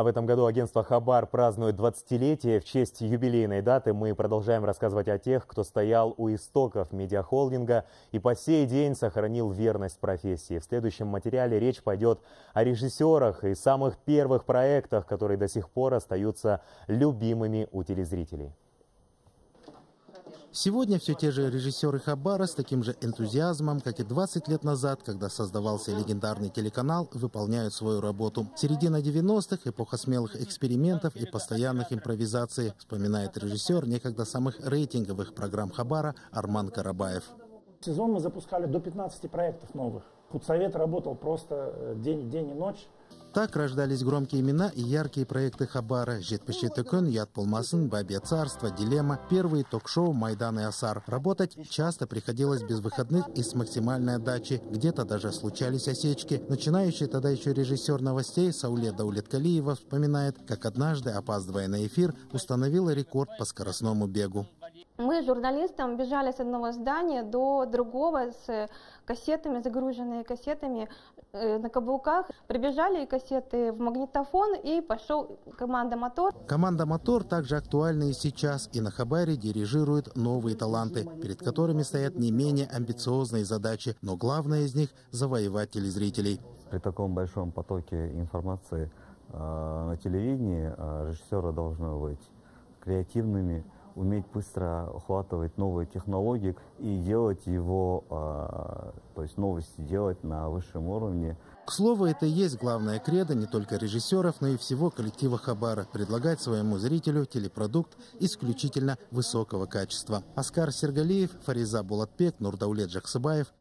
А в этом году агентство «Хабар» празднует 20-летие. В честь юбилейной даты мы продолжаем рассказывать о тех, кто стоял у истоков медиахолдинга и по сей день сохранил верность профессии. В следующем материале речь пойдет о режиссерах и самых первых проектах, которые до сих пор остаются любимыми у телезрителей. Сегодня все те же режиссеры Хабара с таким же энтузиазмом, как и 20 лет назад, когда создавался легендарный телеканал, выполняют свою работу. Середина 90-х – эпоха смелых экспериментов и постоянных импровизаций, вспоминает режиссер некогда самых рейтинговых программ Хабара Арман Карабаев. Сезон мы запускали до 15 проектов новых. Худсовет работал просто э, день, день и ночь. Так рождались громкие имена и яркие проекты Хабара «Жетпешетекön», «Яд Полмасын», «Бабье царство», «Дилемма», первые ток-шоу «Майдан и Асар». Работать часто приходилось без выходных и с максимальной отдачи. Где-то даже случались осечки. Начинающий тогда еще режиссер новостей Саулет Даулеткалиева вспоминает, как однажды, опаздывая на эфир, установила рекорд по скоростному бегу. Мы с журналистом бежали с одного здания до другого с кассетами, загруженные кассетами э, на каблуках. Прибежали кассеты в магнитофон и пошел команда «Мотор». Команда «Мотор» также актуальна и сейчас, и на Хабаре дирижируют новые таланты, перед которыми стоят не менее амбициозные задачи, но главное из них – завоевать телезрителей. При таком большом потоке информации э, на телевидении э, режиссеры должны быть креативными, уметь быстро охватывать новые технологии и делать его, а, то есть новости делать на высшем уровне. К слову, это и есть главная кредо не только режиссеров, но и всего коллектива Хабара – предлагать своему зрителю телепродукт исключительно высокого качества. Оскар Сергалиев, Фариза Булатбек, Нурдаулет Жаксыбаев,